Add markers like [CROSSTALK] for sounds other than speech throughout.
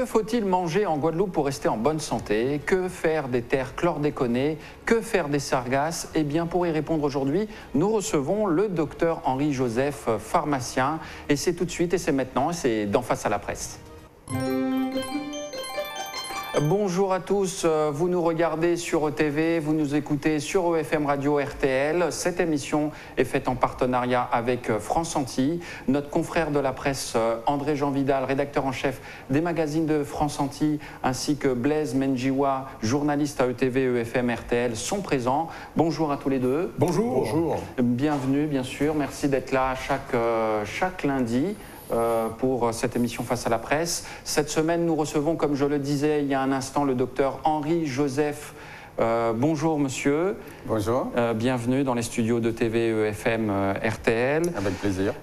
Que faut-il manger en Guadeloupe pour rester en bonne santé? Que faire des terres chlordéconées? Que faire des sargasses? Eh bien, pour y répondre aujourd'hui, nous recevons le docteur Henri Joseph, pharmacien. Et c'est tout de suite, et c'est maintenant, et c'est d'en face à la presse. Bonjour à tous, euh, vous nous regardez sur ETV, vous nous écoutez sur EFM Radio RTL. Cette émission est faite en partenariat avec euh, France Antilles. Notre confrère de la presse euh, André Jean Vidal, rédacteur en chef des magazines de France Antilles, ainsi que Blaise Menjiwa, journaliste à ETV, EFM, RTL, sont présents. Bonjour à tous les deux. Bonjour. Bonjour. Bienvenue, bien sûr. Merci d'être là chaque, chaque lundi. Euh, pour cette émission Face à la presse. Cette semaine, nous recevons, comme je le disais il y a un instant, le docteur Henri Joseph. Euh, bonjour monsieur, Bonjour, Euh, bienvenue dans les studios de TV EFM euh, RTL. avec plaisir.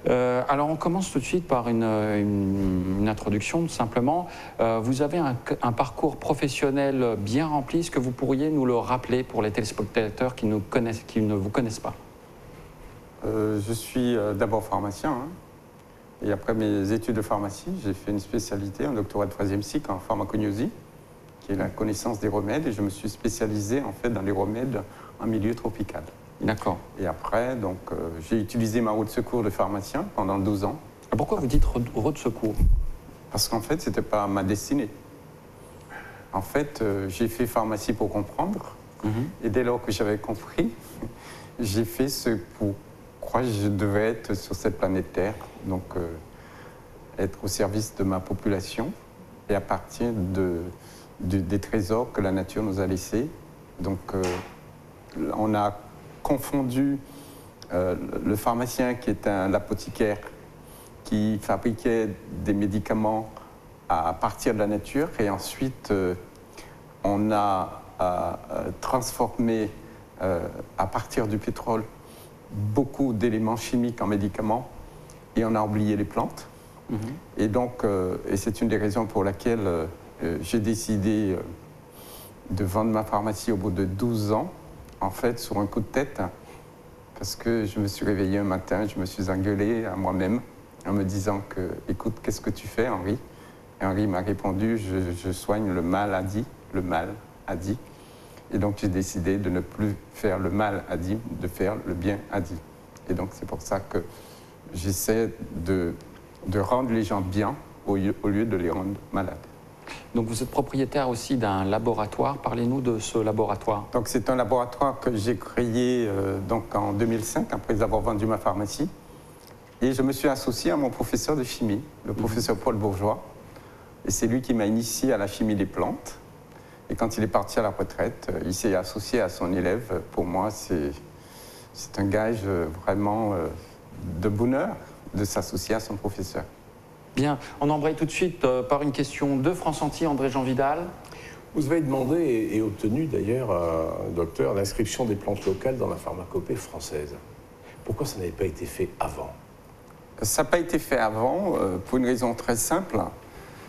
Alors on commence tout de suite par une, une- une introduction tout simplement. Vous avez un, un parcours professionnel bien rempli, est-ce que vous pourriez nous le rappeler pour les téléspectateurs qui, nous connaissent, qui ne vous connaissent pas? Je suis d'abord pharmacien. hein. Et après mes études de pharmacie, j'ai fait une spécialité, un doctorat de troisième cycle en pharmacognosie, qui est la connaissance des remèdes. Et je me suis spécialisé en fait dans les remèdes en milieu tropical. D'accord. Et après, donc, euh, j'ai utilisé ma roue de secours de pharmacien pendant 12 ans, Pourquoi vous dites route route de secours? Parce qu'en fait, c'était pas ma destinée. En fait, euh, j'ai fait pharmacie pour comprendre. Et dès lors que j'avais compris, [LAUGHS] j'ai fait ce pourquoi je devais être sur cette planète Terre, donc euh, être au service de ma population et à partir de, de- des trésors que la nature nous a laissés. Donc euh, on a confondu euh, le pharmacien qui est un l'apothicaire qui fabriquait des médicaments à partir de la nature et ensuite on a transformé à partir du pétrole beaucoup d'éléments chimiques en médicaments et on a oublié les plantes. Et donc, euh, et c'est une des raisons pour laquelle euh, euh, j'ai décidé euh, de vendre ma pharmacie au bout de 12 ans, en fait, sur un coup de tête, parce que je me suis réveillé un matin, je me suis engueulé à moi-même en me disant que, écoute, qu'est-ce que tu fais, Henri? Et Henri m'a répondu, je, je soigne le mal à dit, le mal à dit. Et donc j'ai décidé de ne plus faire le mal à dit, de faire le bien à dit. Et donc c'est pour ça que j'essaie de, de rendre les gens bien au lieu, au lieu de les rendre malades. Donc vous êtes propriétaire aussi d'un laboratoire. Parlez-nous de ce laboratoire. Donc c'est un laboratoire que j'ai créé euh, donc en 2005 après avoir vendu ma pharmacie. Et je me suis associé à mon professeur de chimie, le professeur Paul Bourgeois. Et c'est lui qui m'a initié à la chimie des plantes. Et quand il est parti à la retraite, euh, il s'est associé à son élève. Pour moi, c'est un gage euh, vraiment euh, de bonheur de s'associer à son professeur. Bien, on embraye tout de suite euh, par une question de France Antilles, André Jean Vidal. Vous avez demandé et, et obtenu d'ailleurs, euh, docteur, l'inscription des plantes locales dans la pharmacopée française. Pourquoi ça n'avait pas été fait avant? Ça n'a pas été fait avant euh, pour une raison très simple.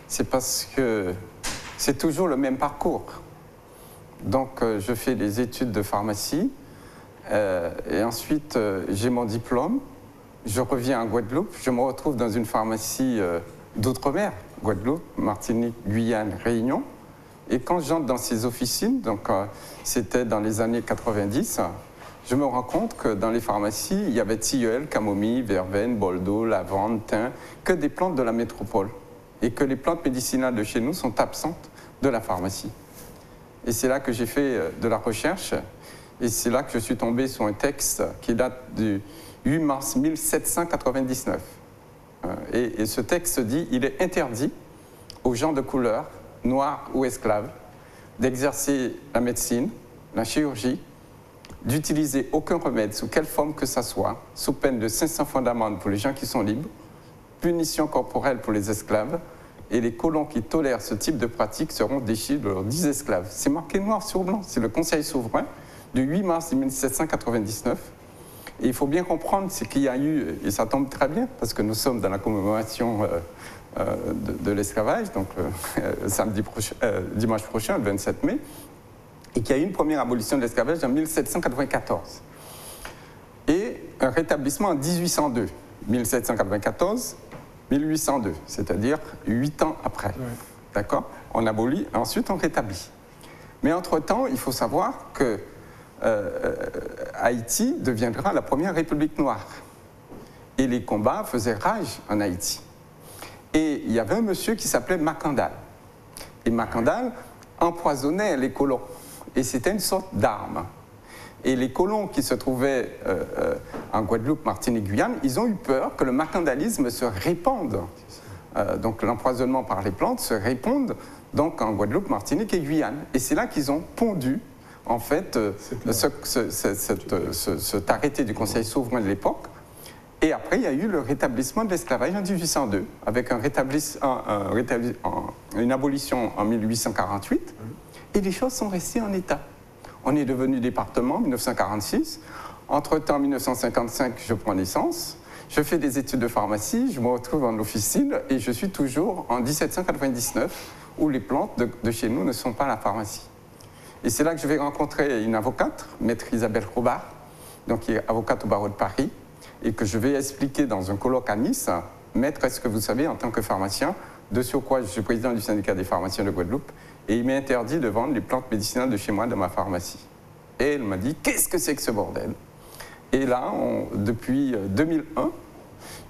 C'est parce que c'est toujours le même parcours. Donc, euh, je fais des études de pharmacie euh, et ensuite euh, j'ai mon diplôme. Je reviens en Guadeloupe. Je me retrouve dans une pharmacie euh, d'outre-mer, Guadeloupe, Martinique, Guyane, Réunion. Et quand j'entre dans ces officines, donc euh, c'était dans les années 90, je me rends compte que dans les pharmacies, il y avait tilleul, camomille, verveine, boldo, lavande, thym, que des plantes de la métropole. Et que les plantes médicinales de chez nous sont absentes de la pharmacie. Et c'est là que j'ai fait euh, de la recherche. Et c'est là que je suis tombé sur un texte qui date du 8 mars 1799. Euh, Et, ce texte dit il est interdit aux gens de couleur, noirs ou esclaves, d'exercer la médecine, la chirurgie, d'utiliser aucun remède sous quelle forme que ce soit, sous peine de 500 francs d'amende pour les gens qui sont libres, punition corporelle pour les esclaves, et les colons qui tolèrent ce type de pratique seront déchirés de leurs 10 esclaves. C'est marqué noir sur blanc, c'est le Conseil souverain du 8 mars 1799. Et il faut bien comprendre, c'est qu'il y a eu, et ça tombe très bien, parce que nous sommes dans la commémoration euh, euh, de, de l'esclavage, donc euh, [LAUGHS] samedi prochain, euh, dimanche prochain, le 27 mai, et qu'il y a eu une première abolition de l'esclavage en 1794. Et un rétablissement en 1802, 1794, 1802, c'est-à-dire huit ans après. D'accord? On abolit, ensuite on rétablit. Mais entre-temps, il faut savoir que Haïti deviendra la première république noire. Et les combats faisaient rage en Haïti. Et il y avait un monsieur qui s'appelait Macandal. Et Macandal empoisonnait les colons. Et c'était une sorte d'arme. Et les colons qui se trouvaient euh, euh, en Guadeloupe, Martinique, Guyane, ils ont eu peur que le macandalisme se répande. Euh, donc l'empoisonnement par les plantes se répande donc en Guadeloupe, Martinique et Guyane. Et c'est là qu'ils ont pondu en fait cet arrêté du Conseil souverain de l'époque. Et après, il y a eu le rétablissement de l'esclavage en 1802, avec un une abolition en 1848. Et les choses sont restées en état. On est devenu département en 1946. Entre-temps, en 1955, je prends naissance. Je fais des études de pharmacie, je me retrouve en officine et je suis toujours en 1799 où les plantes de, chez nous ne sont pas à la pharmacie. Et c'est là que je vais rencontrer une avocate, maître Isabelle Robard, donc qui est avocate au barreau de Paris, et que je vais expliquer dans un colloque à Nice, maître, est-ce que vous savez, en tant que pharmacien, de quoi je suis président du syndicat des pharmaciens de Guadeloupe, et il m'est interdit de vendre les plantes médicinales de chez moi dans ma pharmacie. Et elle m'a dit, qu'est-ce que c'est que ce bordel? Et là, depuis 2001 euh,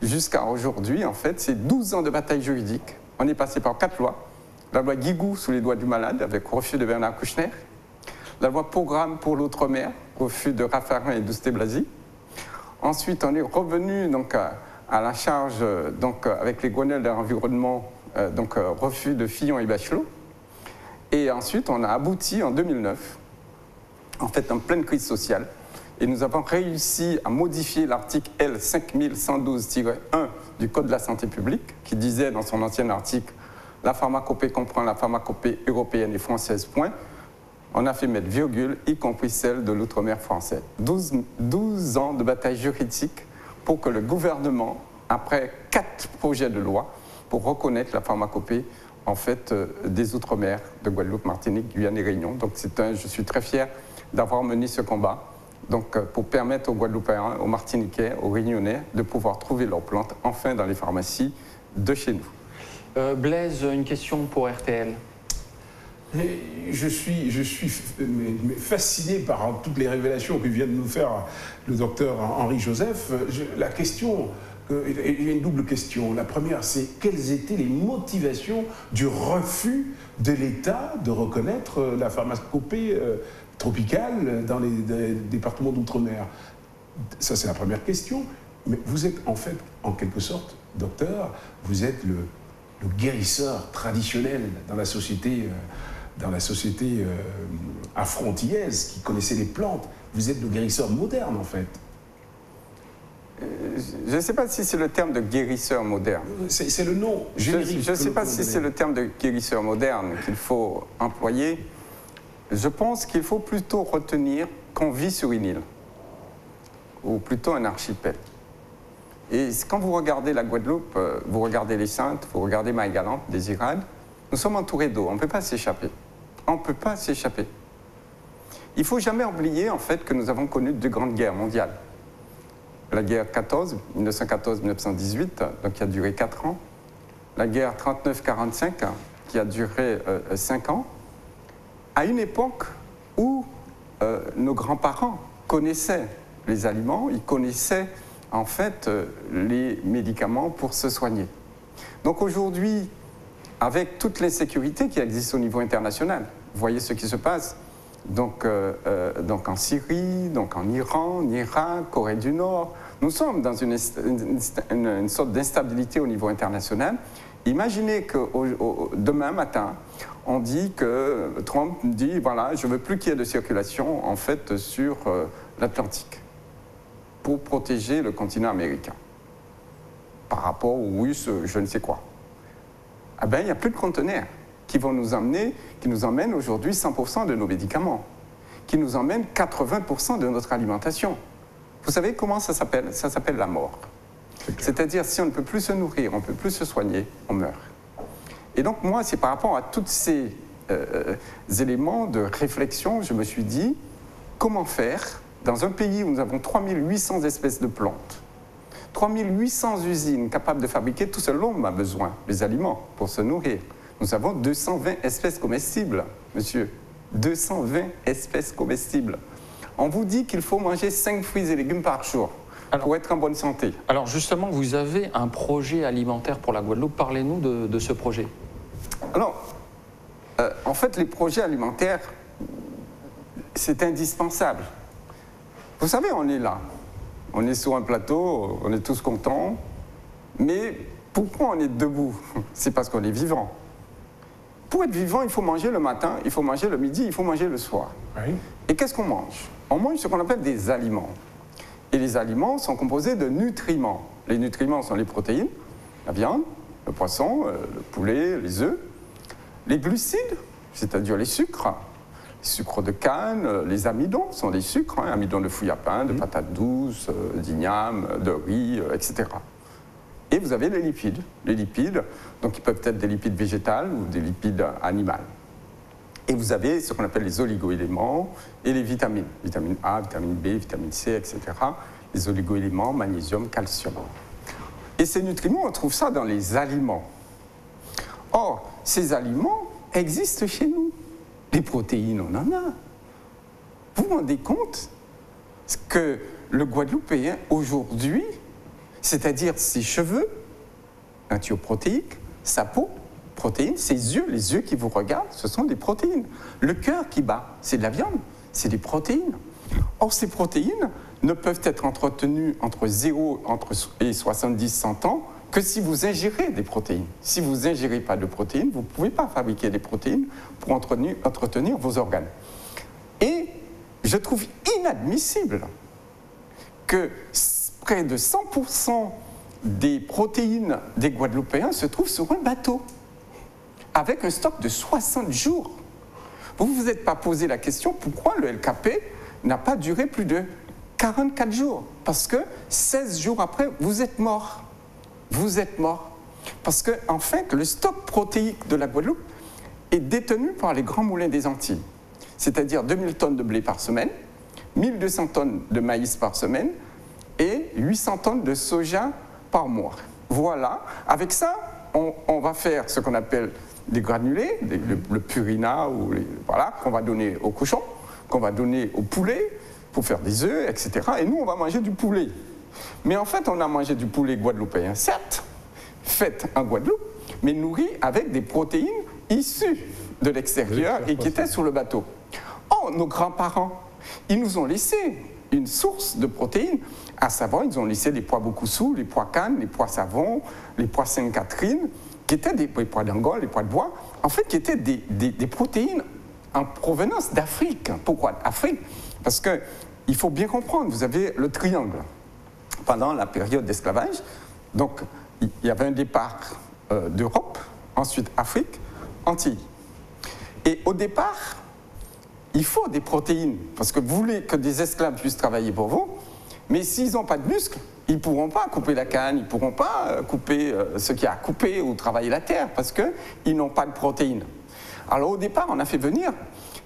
jusqu'à aujourd'hui, en fait, c'est 12 ans de bataille juridique. On est passé par quatre lois. La loi Guigou sous les doigts du malade, avec refus de Bernard Kouchner. La loi Programme pour l'outre-mer, refus de Raffarin et Blasi. Ensuite, on est revenu donc, à, la charge donc, avec les Grenelles de euh, donc euh, refus de Fillon et Bachelot. Et ensuite, on a abouti en 2009, en fait, en pleine crise sociale, et nous avons réussi à modifier l'article L 5112-1 du Code de la santé publique, qui disait dans son ancien article La pharmacopée comprend la pharmacopée européenne et française. On a fait mettre virgule, y compris celle de l'outre-mer français. 12, 12 ans de bataille juridique pour que le gouvernement, après quatre projets de loi, pour reconnaître la pharmacopée en fait, euh, des Outre-mer, de Guadeloupe, Martinique, Guyane et Réunion. Donc un, je suis très fier d'avoir mené ce combat euh, pour permettre aux Guadeloupéens, aux Martiniquais, aux Réunionnais de pouvoir trouver leurs plantes enfin dans les pharmacies de chez nous. Euh, Blaise, une question pour RTL. Je suis, suis fasciné par toutes les révélations que vient de nous faire le docteur Henri Joseph. la question il y a une double question. La première, c'est quelles étaient les motivations du refus de l'État de reconnaître euh, la pharmacopée euh, tropicale dans les, départements d'outre-mer? Ça, c'est la première question. Mais vous êtes en fait, en quelque sorte, docteur, vous êtes le, guérisseur traditionnel dans la société, euh, dans la société affrontillaise qui connaissait les plantes. Vous êtes le guérisseur moderne, en fait je ne sais pas si c'est le terme de guérisseur moderne. C'est le nom Je ne sais pas si c'est le terme de guérisseur moderne qu'il faut employer. Je pense qu'il faut plutôt retenir qu'on vit sur une île, ou plutôt un archipel. Et quand vous regardez la Guadeloupe, euh, vous regardez les Saintes, vous regardez Maïgalante, des Irades, nous sommes entourés d'eau, on ne peut pas s'échapper. On ne peut pas s'échapper. Il ne faut jamais oublier en fait que nous avons connu deux grandes guerres mondiales la guerre 14, 1914-1918, donc qui a duré 4 ans, la guerre 39-45, qui a duré 5 euh, ans, à une époque où euh, nos grands-parents connaissaient les aliments, ils connaissaient en fait euh, les médicaments pour se soigner. Donc aujourd'hui, avec toute l'insécurité qui existe au niveau international, voyez ce qui se passe donc, euh, euh, donc en Syrie, donc en Iran, en Irak, Corée du Nord. Nous sommes dans une, sorte d'instabilité au niveau international. Imaginez que demain matin, on dit que Trump dit voilà, je veux plus qu'il y ait de circulation en fait sur euh, l'Atlantique pour protéger le continent américain par rapport aux Russes, je ne sais quoi. Ah ben, il n'y a plus de conteneurs qui vont nous amener, qui nous emmènent aujourd'hui 100% de nos médicaments, qui nous emmènent 80% de notre alimentation. Vous savez comment ça s'appelle? Ça s'appelle la mort. C'est-à-dire, si on ne peut plus se nourrir, on ne peut plus se soigner, on meurt. Et donc, moi, c'est par rapport à tous ces euh, éléments de réflexion, je me suis dit, comment faire dans un pays où nous avons 3800 espèces de plantes, 3800 usines capables de fabriquer tout ce l'homme a besoin, des aliments pour se nourrir, nous avons 220 espèces comestibles, monsieur. 220 espèces comestibles. On vous dit qu'il faut manger 5 fruits et légumes par jour pour être en bonne santé. Alors justement, vous avez un projet alimentaire pour la Guadeloupe. Parlez-nous de, ce projet. Alors, euh, en fait, les projets alimentaires, c'est indispensable. Vous savez, on est là. On est sur un plateau, on est tous contents. Mais pourquoi on est debout? C'est parce qu'on est vivant. Pour être vivant, il faut manger le matin, il faut manger le midi, il faut manger le soir. Et qu'est-ce qu'on mange? On mange ce qu'on appelle des aliments. Et les aliments sont composés de nutriments. Les nutriments sont les protéines, la viande, le poisson, euh, le poulet, les œufs. Les glucides, c'est-à-dire les sucres, les sucres de canne, euh, les amidons sont des sucres, hein, amidons de fouille à pain, de patates douces, euh, d'igname, de riz, etc. Et vous avez les lipides. Les lipides, donc ils peuvent être des lipides végétales ou des lipides animaux. Et vous avez ce qu'on appelle les oligoéléments et les vitamines. Vitamine A, vitamine B, vitamine C, etc. Les oligoéléments, magnésium, calcium. Et ces nutriments, on trouve ça dans les aliments. Or, ces aliments existent chez nous. Les protéines, on en a. Vous vous rendez compte que le Guadeloupéen, aujourd'hui, c'est-à-dire ses cheveux, protéique, sa peau, protéines, ses yeux, les yeux qui vous regardent, ce sont des protéines. Le cœur qui bat, c'est de la viande, c'est des protéines. Or, ces protéines ne peuvent être entretenues entre 0 et 70-100 ans que si vous ingérez des protéines. Si vous n'ingérez pas de protéines, vous ne pouvez pas fabriquer des protéines pour entretenir, entretenir vos organes. Et je trouve inadmissible que près de 100% des protéines des Guadeloupéens se trouvent sur un bateau, avec un stock de 60 jours. Vous ne vous êtes pas posé la question pourquoi le LKP n'a pas duré plus de 44 jours? Parce que 16 jours après, vous êtes mort. Vous êtes mort. Parce que, en fait, le stock protéique de la Guadeloupe est détenu par les grands moulins des Antilles. C'est-à-dire 2000 tonnes de blé par semaine, 1200 tonnes de maïs par semaine et 800 tonnes de soja par mois. Voilà. Avec ça, on, va faire ce qu'on appelle des granulés, le, purina, ou voilà, qu'on va donner aux cochons, qu'on va donner aux poulets pour faire des œufs, etc. Et nous, on va manger du poulet. Mais en fait, on a mangé du poulet guadeloupéen, certes, fait en Guadeloupe, mais nourri avec des protéines issues de l'extérieur et qui étaient sur le bateau. Oh, nos grands-parents, ils nous ont laissé une source de protéines, à savoir, ils ont laissé les pois sous, les pois cannes, les pois savons, les pois Sainte-Catherine, qui étaient des pois d'Angole, les pois de bois, en fait, qui étaient des, des, protéines en provenance d'Afrique. Pourquoi Afrique Parce qu'il faut bien comprendre, vous avez le triangle. Pendant la période d'esclavage, donc il y avait un départ euh, d'Europe, ensuite Afrique, Antilles. Et au départ, il faut des protéines, parce que vous voulez que des esclaves puissent travailler pour vous, mais s'ils n'ont pas de muscles, ils ne pourront pas couper la canne, ils ne pourront pas euh, couper euh, ce qu'il y a à couper ou travailler la terre, parce qu'ils n'ont pas de protéines. Alors au départ, on a fait venir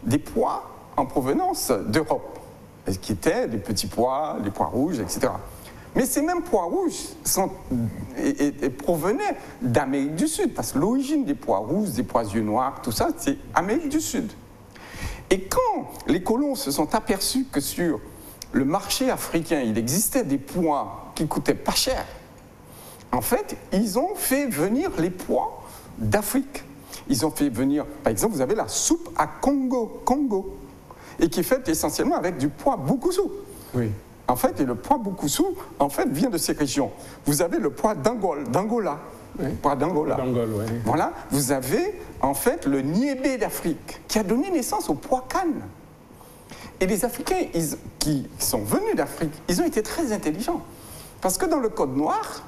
des pois en provenance d'Europe, qui étaient des petits pois, des pois rouges, etc. Mais ces mêmes pois rouges sont, provenaient d'Amérique du Sud, parce que l'origine des pois rouges, des pois yeux noirs, tout ça, c'est Amérique du Sud. Et quand les colons se sont aperçus que sur le marché africain, il existait des pois qui coûtaient pas cher, en fait, ils ont fait venir les pois d'Afrique. Ils ont fait venir, par exemple, vous avez la soupe à Congo, Congo, et qui est faite essentiellement avec du pois boukoussou. Oui. En fait, et le pois boukoussou, en fait, vient de ces régions. Vous avez le pois d'Angola, pois d'Angola. Voilà, vous avez en fait le niébé d'Afrique qui a donné naissance au pois canne. Et les Africains qui sont venus d'Afrique, ils ont été très intelligents. Parce que dans le Code noir,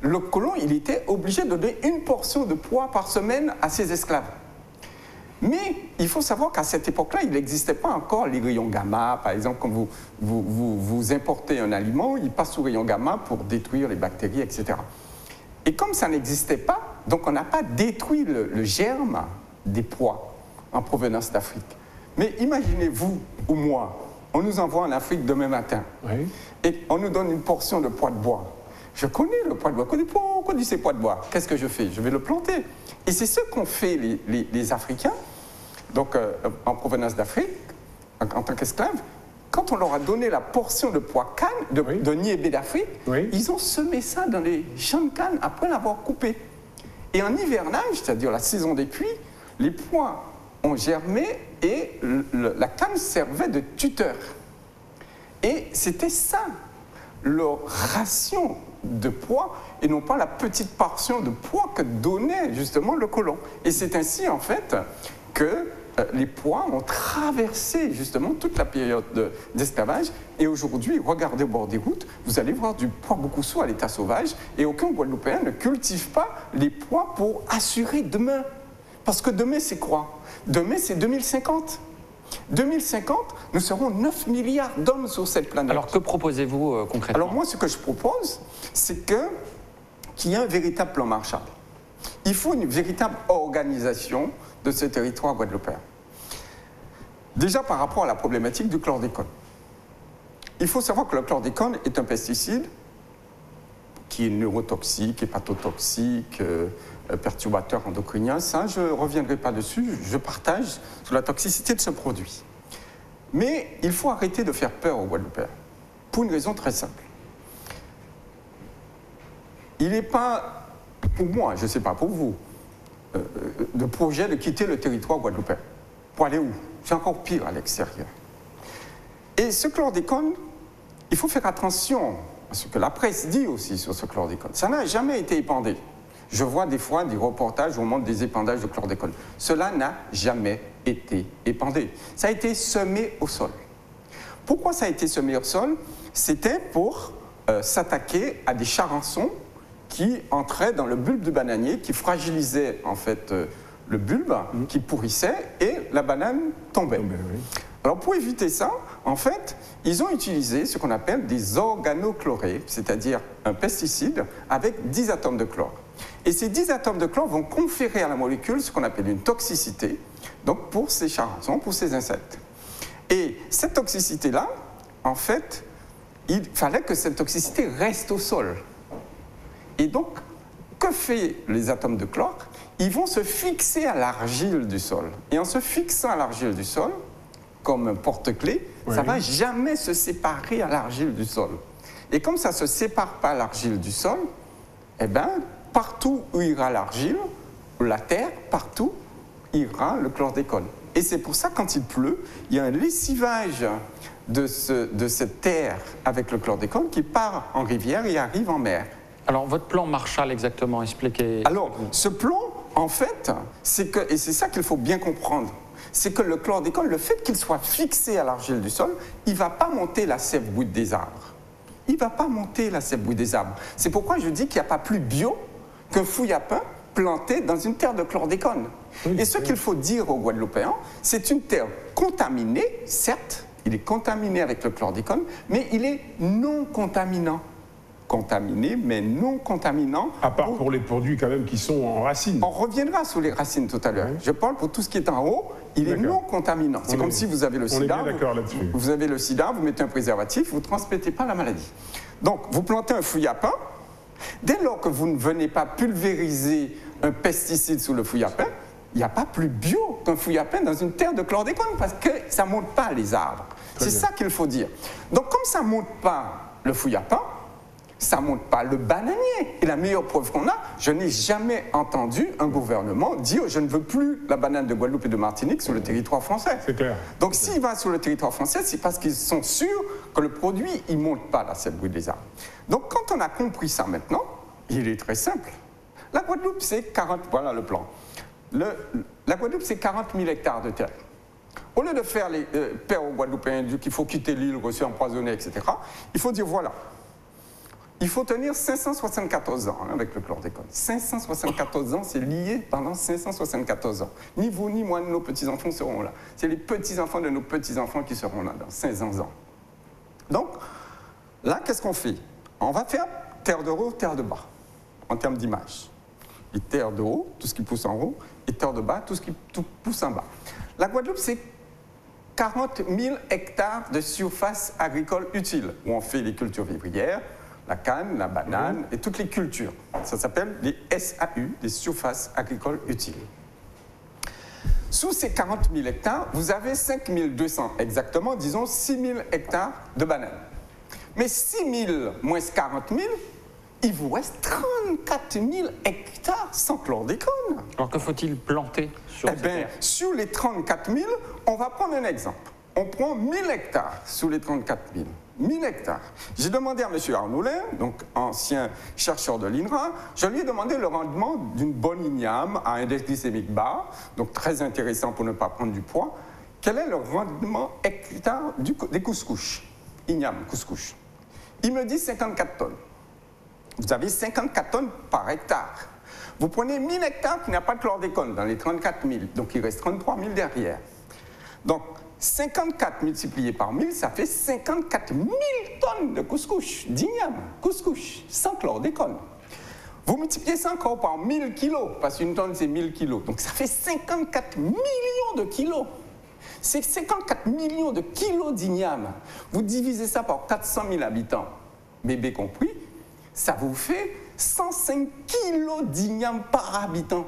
le colon, il était obligé de donner une portion de pois par semaine à ses esclaves. Mais il faut savoir qu'à cette époque-là, il n'existait pas encore les rayons gamma. Par exemple, quand vous, vous, importez un aliment, il passe sous rayon gamma pour détruire les bactéries, etc. Et comme ça n'existait pas, donc on n'a pas détruit le, germe des pois en provenance d'Afrique. Mais imaginez-vous ou moi, on nous envoie en Afrique demain matin et on nous donne une portion de pois de bois. Je connais le poids de bois. Pourquoi dit ces poids de bois? Qu'est-ce que je fais? Je vais le planter. Et c'est ce qu'ont fait les, Africains, donc euh, en provenance d'Afrique, en, tant qu'esclaves. Quand on leur a donné la portion de poids canne, de, de niébé d'Afrique, ils ont semé ça dans les champs de canne après l'avoir coupé. Et en hivernage, c'est-à-dire la saison des pluies, les pois ont germé et la canne servait de tuteur. Et c'était ça, leur ration de poids et non pas la petite portion de poids que donnait justement le colon. Et c'est ainsi en fait que euh, les poids ont traversé justement toute la période d'esclavage. et aujourd'hui, regardez au bord des routes, vous allez voir du poids beaucoup sous à l'état sauvage. Et aucun Guadeloupéen ne cultive pas les poids pour assurer demain. Parce que demain, c'est quoi? Demain, c'est 2050. 2050, nous serons 9 milliards d'hommes sur cette planète. Alors que proposez-vous euh, concrètement? Alors moi, ce que je propose, c'est qu'il y ait un véritable plan Marshall. Il faut une véritable organisation de ce territoire guadeloupéen. Déjà par rapport à la problématique du chlordécone. Il faut savoir que le chlordécone est un pesticide qui est neurotoxique, hépatotoxique, euh, euh, perturbateur endocrinien. Ça, je ne reviendrai pas dessus, je partage sur la toxicité de ce produit. Mais il faut arrêter de faire peur aux Guadeloupéens, pour une raison très simple. Il n'est pas, pour moi, je ne sais pas pour vous, euh, de projet de quitter le territoire guadeloupéen. Pour aller où? C'est encore pire à l'extérieur. Et ce chlordécone, il faut faire attention à ce que la presse dit aussi sur ce chlordécone. Ça n'a jamais été épandé. Je vois des fois des reportages où on montre des épandages de chlordécone. Cela n'a jamais été épandé. Ça a été semé au sol. Pourquoi ça a été semé au sol? C'était pour euh, s'attaquer à des charançons qui entraient dans le bulbe du bananier, qui fragilisaient en fait euh, le bulbe, mmh. qui pourrissait et la banane tombait. Alors pour éviter ça, en fait, ils ont utilisé ce qu'on appelle des organochlorés, c'est-à-dire un pesticide avec 10 atomes de chlore. Et ces 10 atomes de chlore vont conférer à la molécule ce qu'on appelle une toxicité, donc pour ces charançons, pour ces insectes. Et cette toxicité-là, en fait, il fallait que cette toxicité reste au sol. Et donc, que fait les atomes de chlore? Ils vont se fixer à l'argile du sol. Et en se fixant à l'argile du sol, comme un porte-clés, ça ne va jamais se séparer à l'argile du sol. Et comme ça ne se sépare pas à l'argile du sol, eh bien, partout où ira l'argile, la terre, partout ira le chlordécone. Et c'est pour ça, quand il pleut, il y a un lessivage de, ce, de cette terre avec le chlordécone qui part en rivière et arrive en mer. Alors, votre plan Marshall, exactement, expliquez. Alors, ce plan, en fait, c'est que, et c'est ça qu'il faut bien comprendre, c'est que le chlordécone, le fait qu'il soit fixé à l'argile du sol, il ne va pas monter la sève brute des arbres. Il ne va pas monter la sève brute des arbres. C'est pourquoi je dis qu'il n'y a pas plus bio qu'un fouillapin planté dans une terre de chlordécone. Et ce qu'il faut dire aux Guadeloupéens, c'est une terre contaminée, certes, il est contaminé avec le chlordécone, mais il est non contaminant. Contaminé, mais non contaminant. À part pour, les produits quand même qui sont en racines. On reviendra sur les racines tout à l'heure. Je parle pour tout ce qui est en haut, il est non contaminant. C'est comme si vous avez le sida. On est d'accord là-dessus. Vous avez le sida, vous mettez un préservatif, vous ne transmettez pas la maladie. Donc, vous plantez un fouillapin, Dès lors que vous ne venez pas pulvériser un pesticide sous le fouillapin, il n'y a pas plus bio qu'un fouillapin dans une terre de chlordécone parce que ça ne monte pas les arbres. C'est ça qu'il faut dire. Donc comme ça ne monte pas le fouillapin, ça ne monte pas le bananier. Et la meilleure preuve qu'on a, je n'ai jamais entendu un gouvernement dire je ne veux plus la banane de Guadeloupe et de Martinique sur le territoire français. C'est clair. Donc s'il va sur le territoire français, c'est parce qu'ils sont sûrs que le produit, il ne monte pas là, cette bruit des arbres. Donc quand on a compris ça maintenant, il est très simple. La Guadeloupe, c'est 40, voilà le plan. la Guadeloupe, c'est 40 000 hectares de terre. Au lieu de faire les euh, pères aux Guadeloupéens qu'il faut quitter l'île, reçu empoisonné, etc., il faut dire voilà, il faut tenir 574 ans hein, avec le chlordécone. 574 ans, c'est lié pendant 574 ans. Ni vous, ni moi, nos petits-enfants seront là. C'est les petits-enfants de nos petits-enfants qui seront là dans 500 ans. Donc, là, qu'est-ce qu'on fait? On va faire terre de haut, terre de bas, en termes d'image. Et terre de haut, tout ce qui pousse en haut, et terre de bas, tout ce qui pousse en bas. La Guadeloupe, c'est 40 000 hectares de surface agricole utile, où on fait les cultures vivrières, la canne, la banane et toutes les cultures. Ça s'appelle les SAU, les surfaces agricoles utiles. Sous ces 40 000 hectares, vous avez 5 200 exactement, disons 6 000 hectares de bananes. Mais 6 000 moins 40 000, il vous reste 34 000 hectares sans chlordécone. Alors que faut-il planter sur eh bien, Sur les 34 000, on va prendre un exemple. On prend 1000 hectares sous les 34 000. 1000 hectares. J'ai demandé à M. Arnoulin, donc ancien chercheur de l'INRA, je lui ai demandé le rendement d'une bonne igname à index glycémique bas, donc très intéressant pour ne pas prendre du poids. Quel est le rendement hectare des couscous? Igname, couscous. Il me dit 54 tonnes. Vous avez 54 tonnes par hectare. Vous prenez 1000 hectares qui n'a pas de chlordécone dans les 34 000, donc il reste 33 000 derrière. Donc 54 multiplié par 1000, ça fait 54 000 tonnes de couscous, d'igname, couscous, sans chlordécone. Vous multipliez ça encore par 1000 kilos, parce qu'une tonne c'est 1000 kilos, donc ça fait 54 millions de kilos. C'est 54 millions de kilos d'igname. Vous divisez ça par 400 000 habitants, bébé compris, ça vous fait 105 kilos d'igname par habitant.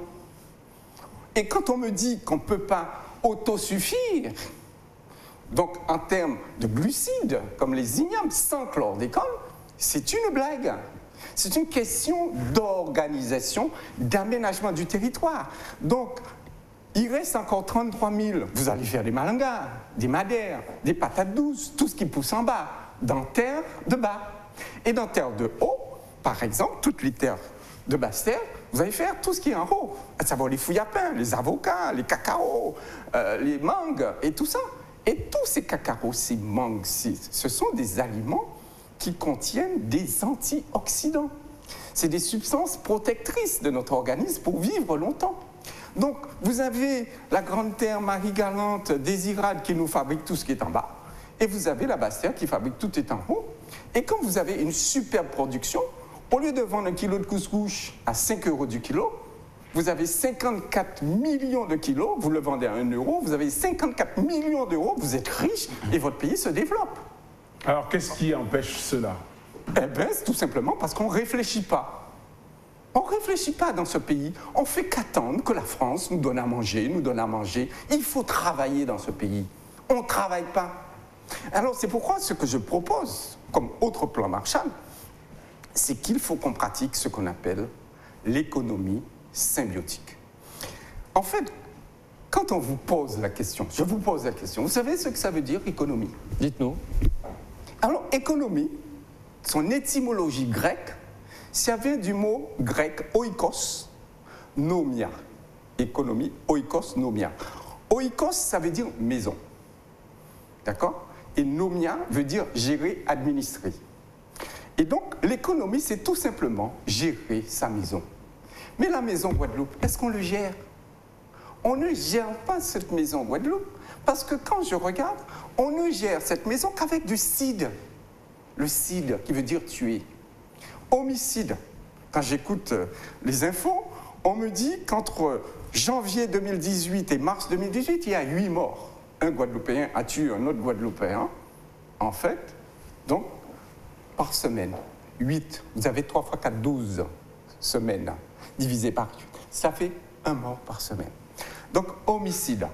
Et quand on me dit qu'on ne peut pas autosuffire, donc en termes de glucides, comme les ignames sans chlordécone, c'est une blague. C'est une question d'organisation, d'aménagement du territoire. Donc, il reste encore 33 000. Vous allez faire des malangas, des madères, des patates douces, tout ce qui pousse en bas, dans terre de bas. Et dans terre de haut, par exemple, toutes les terres de basse terre, vous allez faire tout ce qui est en haut, à savoir les fouilles à pain, les avocats, les cacao, euh, les mangues et tout ça. Et tous ces cacaos, ces mangues, ce sont des aliments qui contiennent des antioxydants. C'est des substances protectrices de notre organisme pour vivre longtemps. Donc, vous avez la grande terre Marie-Galante, Désirade, qui nous fabrique tout ce qui est en bas, et vous avez la basse terre qui fabrique tout ce qui est en haut. Et quand vous avez une superbe production, au lieu de vendre un kilo de couscous à 5 euros du kilo, vous avez 54 millions de kilos, vous le vendez à 1 euro, vous avez 54 millions d'euros, vous êtes riche et votre pays se développe. Alors qu'est-ce qui empêche cela? Eh bien, c'est tout simplement parce qu'on ne réfléchit pas. On ne réfléchit pas dans ce pays. On fait qu'attendre que la France nous donne à manger, nous donne à manger. Il faut travailler dans ce pays. On ne travaille pas. Alors c'est pourquoi ce que je propose comme autre plan Marshall, c'est qu'il faut qu'on pratique ce qu'on appelle l'économie symbiotique. En fait, quand on vous pose la question, je vous pose la question, vous savez ce que ça veut dire économie? Dites-nous. Alors, économie, son étymologie grecque, ça vient du mot grec oikos, nomia. Économie, oikos, nomia. Oikos, ça veut dire maison. D'accord? Et nomia veut dire gérer, administrer. Et donc, l'économie, c'est tout simplement gérer sa maison. Mais la maison Guadeloupe, est-ce qu'on le gère? On ne gère pas cette maison Guadeloupe parce que quand je regarde, on ne gère cette maison qu'avec du CID. Le CID qui veut dire tuer. Homicide. Quand j'écoute euh, les infos, on me dit qu'entre janvier 2018 et mars 2018, il y a huit morts. Un Guadeloupéen a tué un autre Guadeloupéen, en fait, donc par semaine. 8. Vous avez 3 fois 4, 12 semaines divisé par 8. Ça fait un mort par semaine. Donc, homicide.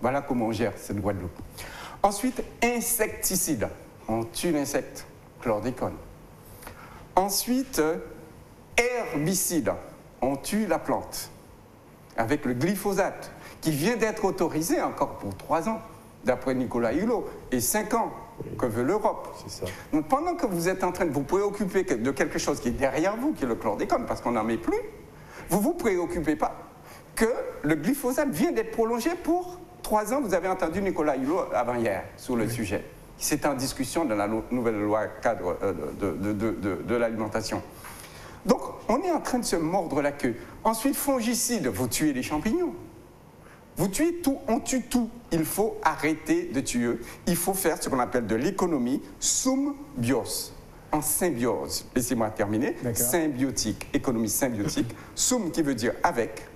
Voilà comment on gère cette Guadeloupe. Ensuite, insecticide. On tue l'insecte, chlordécone. Ensuite, herbicide. On tue la plante avec le glyphosate, qui vient d'être autorisé encore pour trois ans, d'après Nicolas Hulot, et cinq ans que veut l'Europe. Donc pendant que vous êtes en train de vous préoccuper de quelque chose qui est derrière vous, qui est le chlordécone, parce qu'on n'en met plus, vous ne vous préoccupez pas que le glyphosate vient d'être prolongé pour trois ans. Vous avez entendu Nicolas Hulot avant-hier sur le sujet. C'est en discussion dans la nouvelle loi cadre euh, de, de, l'alimentation. Donc, on est en train de se mordre la queue. Ensuite, fongicide, vous tuez les champignons. Vous tuez tout, on tue tout. Il faut arrêter de tuer. Il faut faire ce qu'on appelle de l'économie symbios en symbiose. Laissez-moi terminer. Symbiotique, économie symbiotique. [LAUGHS] Sum qui veut dire avec,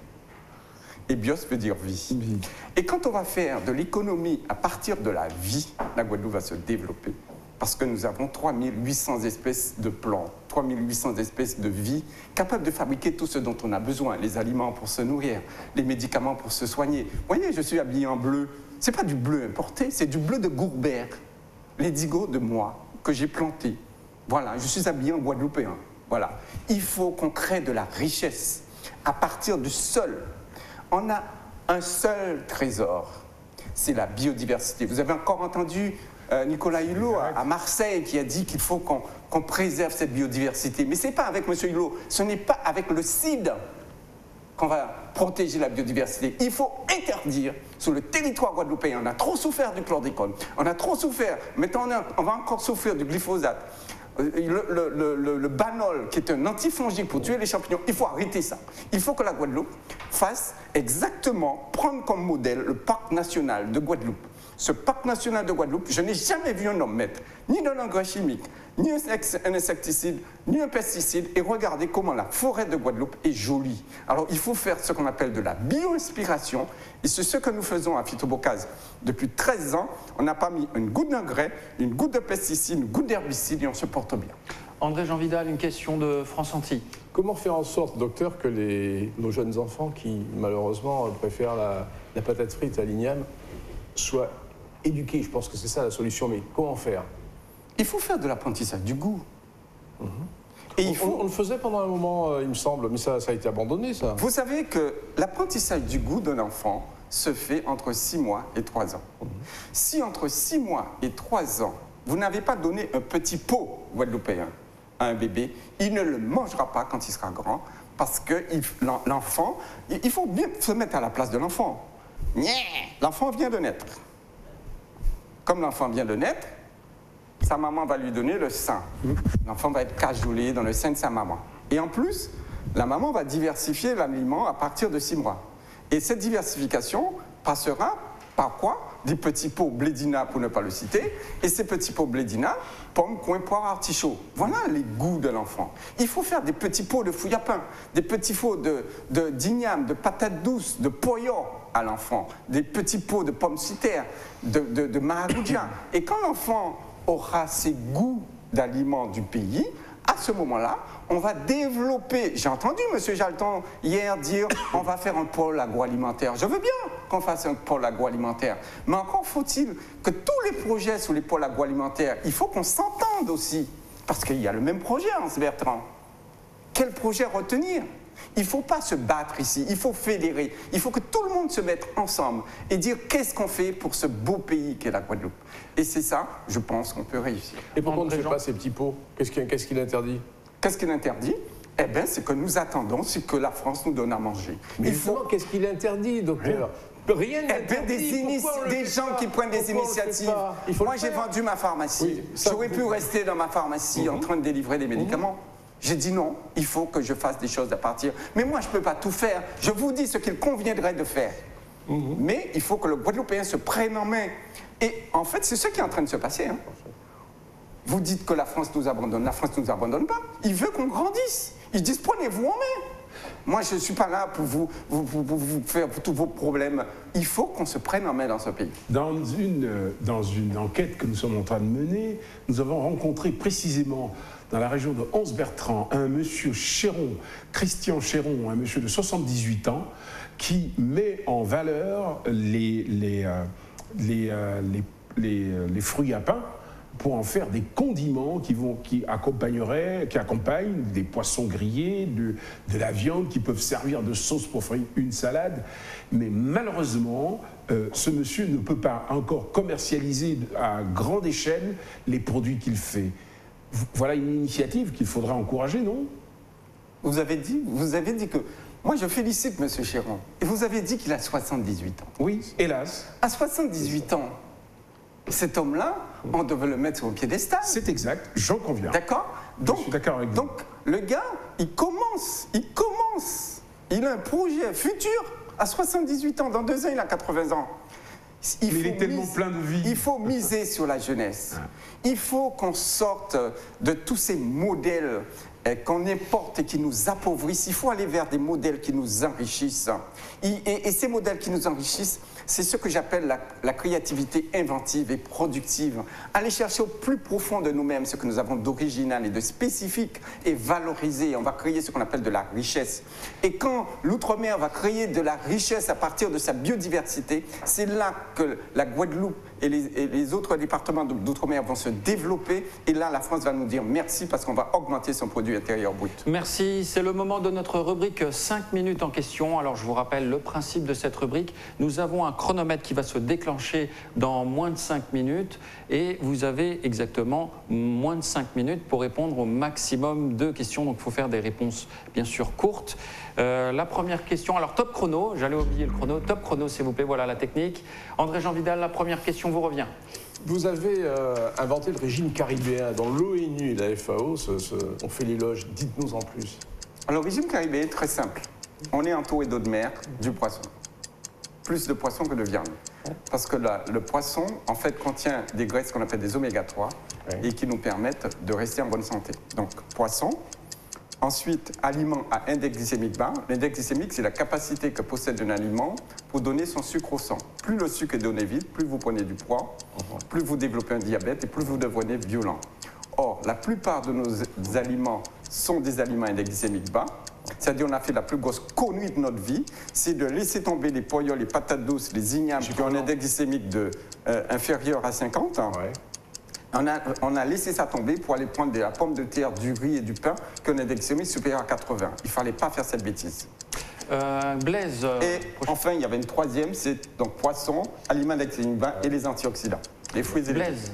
et bios veut dire vie. Et quand on va faire de l'économie à partir de la vie, la Guadeloupe va se développer. parce que nous avons 3800 espèces de plantes, 3800 espèces de vie capables de fabriquer tout ce dont on a besoin, les aliments pour se nourrir, les médicaments pour se soigner. Vous voyez, je suis habillé en bleu. C'est pas du bleu importé, c'est du bleu de Gourbert, l'édigo de moi, que j'ai planté. Voilà, je suis habillé en guadeloupéen. Il faut qu'on crée de la richesse à partir du sol. On a un seul trésor, c'est la biodiversité. Vous avez encore entendu euh, Nicolas Hulot à, Marseille qui a dit qu'il faut qu'on préserve cette biodiversité. Mais ce n'est pas avec M. Hulot, ce n'est pas avec le CID qu'on va protéger la biodiversité. Il faut interdire sur le territoire guadeloupéen. On a trop souffert du chlordécone, on a trop souffert, maintenant on, va encore souffrir du glyphosate. Le, banol, qui est un antifongique pour tuer les champignons, il faut arrêter ça. Il faut que la Guadeloupe fasse exactement, prendre comme modèle le parc national de Guadeloupe ce parc national de Guadeloupe, je n'ai jamais vu un homme mettre ni de l'engrais chimique, ni un insecticide, ni un pesticide, et regardez comment la forêt de Guadeloupe est jolie. Alors il faut faire ce qu'on appelle de la bio-inspiration, et c'est ce que nous faisons à Phytobocase. Depuis 13 ans, on n'a pas mis une goutte d'engrais, une goutte de pesticide, une goutte d'herbicide, et on se porte bien. André Jean Vidal, une question de France Antilles. Comment faire en sorte, docteur, que les, nos jeunes enfants qui malheureusement préfèrent la, la patate frite à l'igname soient éduquer, je pense que c'est ça la solution, mais comment faire? Il faut faire de l'apprentissage du goût. Mhm. Et il faut... on, le faisait pendant un moment, euh, il me semble, mais ça, ça a été abandonné, ça. Vous savez que l'apprentissage du goût d'un enfant se fait entre 6 mois et 3 ans. Mhm. Si entre 6 mois et 3 ans, vous n'avez pas donné un petit pot guadeloupéen à un bébé, il ne le mangera pas quand il sera grand, parce que l'enfant, il faut bien se mettre à la place de l'enfant. L'enfant vient de naître. Comme l'enfant vient de naître, sa maman va lui donner le sein. L'enfant va être cajolé dans le sein de sa maman. Et en plus, la maman va diversifier l'aliment à partir de six mois. Et cette diversification passera par quoi? Des petits pots blédina, pour ne pas le citer. Et ces petits pots blédina, pommes, coin, poire, artichaut. Voilà les goûts de l'enfant. Il faut faire des petits pots de pain, des petits pots de, d'igname, de patates douces, de poyo à l'enfant, des petits pots de pommes citerres, de, de, de [COUGHS] Et quand l'enfant aura ses goûts d'aliments du pays, à ce moment-là, on va développer. J'ai entendu M. Jalton hier dire [COUGHS] on va faire un pôle agroalimentaire. Je veux bien qu'on fasse un pôle agroalimentaire. Mais encore faut-il que tous les projets sur les pôles agroalimentaires, il faut qu'on s'entende aussi. Parce qu'il y a le même projet, Hans Bertrand. Quel projet retenir? Il ne faut pas se battre ici, il faut fédérer, il faut que tout le monde se mette ensemble et dire qu'est-ce qu'on fait pour ce beau pays qu'est la Guadeloupe. Et c'est ça, je pense qu'on peut réussir. Et pourquoi on ne fait pas ces petits pots? Qu'est-ce qu'il interdit? Qu'est-ce qu'il interdit? Eh bien, c'est que nous attendons ce que la France nous donne à manger. Mais faut... qu'est-ce qu'il interdit, docteur? Rien eh des, des gens qui prennent des initiatives. Moi, j'ai vendu ma pharmacie. J'aurais pu rester dans ma pharmacie en mhm. train de délivrer des médicaments. J'ai dit non, il faut que je fasse des choses à partir. Mais moi, je ne peux pas tout faire. Je vous dis ce qu'il conviendrait de faire. Mhm. Mais il faut que le Guadeloupéen se prenne en main. Et en fait, c'est ce qui est en train de se passer. Hein. Vous dites que la France nous abandonne. La France ne nous abandonne pas. Il veut qu'on grandisse. Ils disent prenez-vous en main. Moi, je ne suis pas là pour vous, vous, faire tous vos problèmes. Il faut qu'on se prenne en main dans ce pays. Dans une, dans une enquête que nous sommes en train de mener, nous avons rencontré précisément dans la région de Anse-Bertrand un monsieur Chéron, Christian Chéron, un monsieur de 78 ans, qui met en valeur euh, euh, euh, les, fruits à pain pour en faire des condiments qui, accompagneraient, accompagnent des poissons grillés, de, de, la viande, qui peuvent servir de sauce pour faire une salade. Mais malheureusement, ce monsieur ne peut pas encore commercialiser à grande échelle les produits qu'il fait voilà une initiative qu'il faudra encourager, non? Vous avez dit, vous avez dit que. Moi, je félicite M. Chéron. Et vous avez dit qu'il a 78 ans. Oui, hélas. À 78 ans, cet homme-là, on devait le mettre le piédestal. C'est exact, j'en conviens. D'accord? Donc, Je suis d'accord avec vous. Donc, le gars, il commence, il commence. Il a un projet futur à 78 ans. Dans deux ans, il a 80 ans. Il, est tellement plein de vie. Il faut miser sur la jeunesse. Il faut qu'on sorte de tous ces modèles eh, qu'on importe et qui nous appauvrissent. Il faut aller vers des modèles qui nous enrichissent. Et, et ces modèles qui nous enrichissent, c'est ce que j'appelle la, créativité inventive et productive. Aller chercher au plus profond de nous-mêmes ce que nous avons d'original et de spécifique et valoriser. On va créer ce qu'on appelle de la richesse. Et quand l'outre-mer va créer de la richesse à partir de sa biodiversité, c'est là que la Guadeloupe et les, et les autres départements d'outre-mer vont se développer. Et là, la France va nous dire merci parce qu'on va augmenter son produit intérieur brut. Merci. C'est le moment de notre rubrique 5 minutes en question. Alors, je vous rappelle le principe de cette rubrique. Nous avons un chronomètre qui va se déclencher dans moins de 5 minutes et vous avez exactement moins de 5 minutes pour répondre au maximum de questions. Donc, il faut faire des réponses bien sûr courtes. Euh, la première question, alors top chrono, j'allais oublier le chrono, top chrono s'il vous plaît, voilà la technique. André-Jean Vidal, la première question vous revient. Vous avez euh, inventé le régime caribéen. Dans l'ONU et la FAO, ce, ce, on fait l'éloge. Dites-nous en plus. Alors, le régime caribéen est très simple. On est entouré d'eau de mer, du poisson. Plus de poisson que de viande. Parce que la, le poisson, en fait, contient des graisses qu'on appelle des oméga 3 Oui. et qui nous permettent de rester en bonne santé. Donc, poisson. Ensuite, aliment à index glycémique bas. L'index glycémique, c'est la capacité que possède un aliment pour donner son sucre au sang. Plus le sucre est donné vite, plus vous prenez du poids, plus vous développez un diabète et plus vous devenez violent. Or, la plupart de nos aliments sont des aliments à index glycémique bas. C'est-à-dire, on a fait la plus grosse connerie de notre vie, c'est de laisser tomber les poils, les patates douces, les ignames qui ont un index glycémique de, euh, inférieur à 50. Ouais. On a, on a laissé ça tomber pour aller prendre de la pomme de terre, du riz et du pain qui ont un index glycémique supérieur à 80. Il ne fallait pas faire cette bêtise. Euh, Blaise, euh, Et enfin, il y avait une troisième, c'est donc poisson, aliments bas et les antioxydants. Les fruits et légumes. Blaise.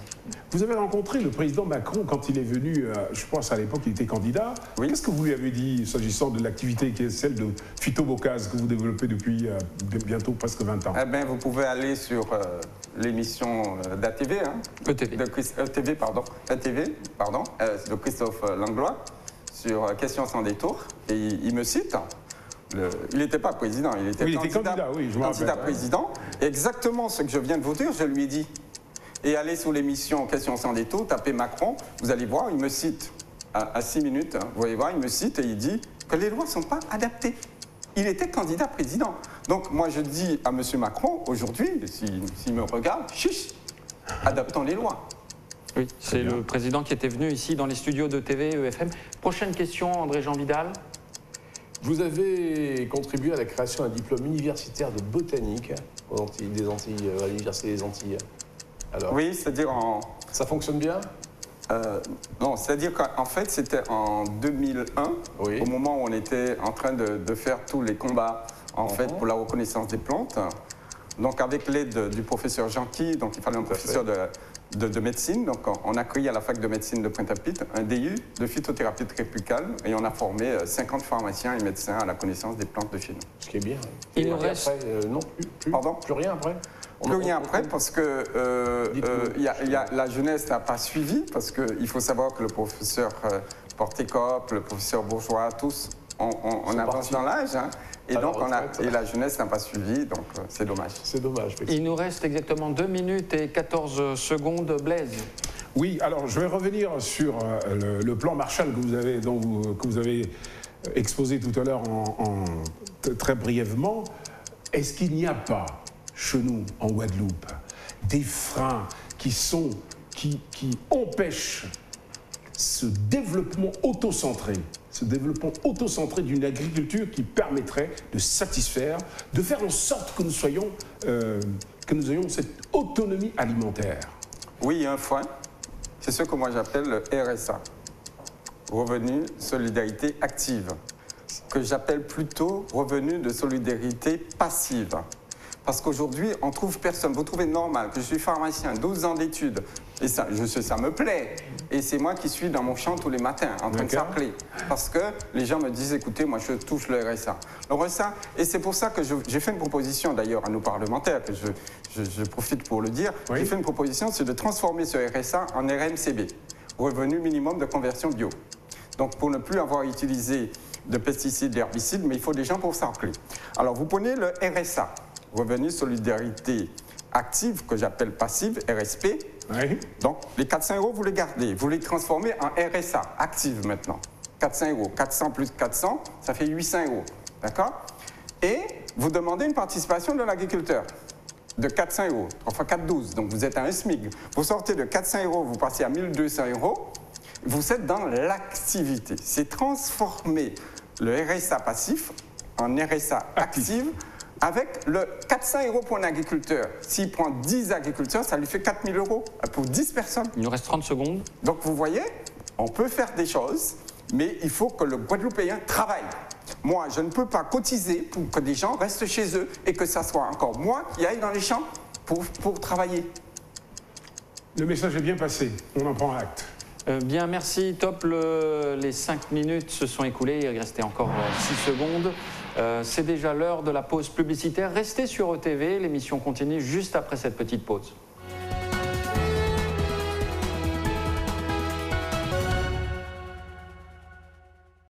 Vous avez rencontré le président Macron quand il est venu, euh, je pense à l'époque il était candidat. Oui. Qu'est-ce que vous lui avez dit s'agissant de l'activité qui est celle de phytobocase que vous développez depuis euh, bi- bientôt presque 20 ans? Eh ben, vous pouvez aller sur euh, l'émission d'ATV, hein, ETV. de Chris- ETV, pardon, ETV, pardon, euh, de Christophe Langlois, sur Questions sans détour, et il, il me cite. Le- il n'était pas président, il était Oui, il était candidat, oui, je candidat rappelle, ouais. président. Exactement ce que je viens de vous dire, je lui ai dit. Et allez sur l'émission Questions sans détour, tapez Macron, vous allez voir, il me cite à 6 minutes, hein, vous voyez voir, il me cite et il dit que les lois ne sont pas adaptées. Il était candidat président. Donc moi je dis à M. Macron, aujourd'hui, s'il me regarde, chiche, adaptons les lois. Oui, c'est le président qui était venu ici dans les studios de TV EFM. Prochaine question, André-Jean Vidal. Vous avez contribué à la création d'un diplôme universitaire de botanique aux Antilles, des Antilles, euh, à l'Université des Antilles. Alors, Oui, c'est-à-dire en... ça fonctionne bien? Euh, non, c'est-à-dire qu'en fait, c'était en 2001, Oui. au moment où on était en train de, de faire tous les combats en fait pour la reconnaissance des plantes. Donc avec l'aide du professeur Jeanqui, donc il fallait un Tout professeur de, de- de médecine. Donc on- a créé à la fac de médecine de Pointe-à-Pitre un DU de phytothérapie tropicale et on a formé euh, 50 pharmaciens et médecins à la connaissance des plantes de chez nous. Ce qui est bien. Il Et nous après, reste- euh, non, plus, plus, Pardon? plus rien après? On- Plus on- rien on- après parce que euh, euh, il y a- il y a- la jeunesse n'a pas suivi parce qu'il faut savoir que le professeur euh, Portécop, le professeur Bourgeois, tous, on, on- on Sont avance partis. dans l'âge hein, et donc on a, retraite. et la jeunesse n'a pas suivi donc euh, c'est dommage. C'est dommage. Il nous reste exactement 2 minutes et 14 secondes. Blaise. Oui, alors je vais revenir sur le, le plan Marshall que vous avez, dont vous- que vous avez exposé tout à l'heure en, en- t- très brièvement. Est-ce qu'il n'y a pas chez nous, en Guadeloupe, des freins qui sont qui, qui empêchent ce développement autocentré, ce développement autocentré d'une agriculture qui permettrait de satisfaire, de faire en sorte que nous soyons, euh, que nous ayons cette autonomie alimentaire. Oui, un frein, c'est ce que moi j'appelle le RSA, Revenu Solidarité Active, que j'appelle plutôt revenu de solidarité passive. Parce qu'aujourd'hui, on trouve personne. Vous trouvez normal que je suis pharmacien, 12 ans d'études, et ça, je sais, ça me plaît. Et c'est moi qui suis dans mon champ tous les matins, en train de s'appeler. Parce que les gens me disent, écoutez, moi je touche le RSA. Le RSA, et c'est pour ça que j'ai fait une proposition d'ailleurs à nos parlementaires, que je, je- je profite pour le dire. Oui. J'ai fait une proposition, c'est de transformer ce RSA en RMCB, revenu minimum de conversion bio. Donc pour ne plus avoir utilisé de pesticides, d'herbicides, mais il faut des gens pour s'appeler. Alors vous prenez le RSA, revenu solidarité active, que j'appelle passive, RSP. Oui. Donc les 400 euros, vous les gardez, vous les transformez en RSA, active maintenant. 400 euros. 400 plus 400, ça fait 800 euros. D'accord? Et vous demandez une participation de l'agriculteur de 400 euros. 3 fois 4, 12. Donc vous êtes à un SMIC. Vous sortez de 400 euros, vous passez à 1200 euros. Vous êtes dans l'activité. C'est transformer le RSA passif en RSA active [LAUGHS] avec le 400 euros pour un agriculteur. S'il prend 10 agriculteurs, ça lui fait 4000 euros pour 10 personnes. Il nous reste 30 secondes. Donc vous voyez, on peut faire des choses, mais il faut que le Guadeloupéen travaille. Moi, je ne peux pas cotiser pour que des gens restent chez eux et que ça soit encore moi qui aille dans les champs pour, pour travailler. Le message est bien passé, on en prend acte. Euh, bien, merci. Top, le- les 5 minutes se sont écoulées. Il restait encore 6 secondes. Euh, C'est déjà l'heure de la pause publicitaire. Restez sur ETV. L'émission continue juste après cette petite pause.